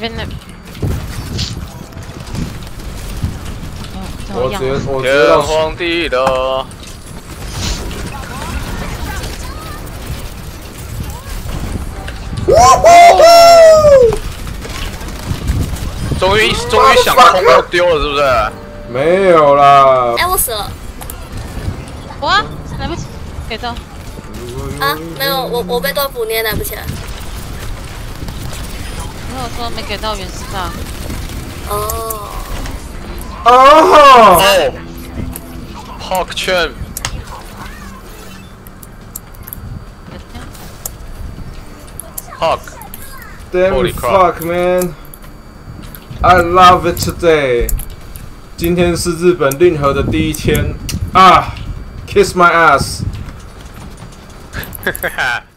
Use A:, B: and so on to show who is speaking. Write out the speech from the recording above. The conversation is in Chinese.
A: 边的。
B: 我直接我直接
C: 天
B: 让
C: 荒地老。终于终于想通要丢了，是不是？
B: 没有啦。
D: 哎，我死了
A: 哇，来不及，给到。
D: 啊！没有，我我被断斧，你也来不及了。
A: 没有说没给到原石大。
D: 哦，
B: 哦
C: 哦，Hawk 圈， Hawk，
B: ，Damn
C: Holy crap
B: fuck man, I love it today。今天是日本令和的第一天啊，Kiss my ass。
C: 哈哈。